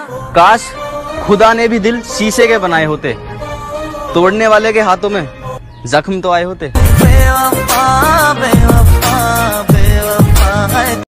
काश खुदा ने भी दिल शीशे के बनाए होते। तोड़ने वाले के हाथों में जख्म तो आए होते।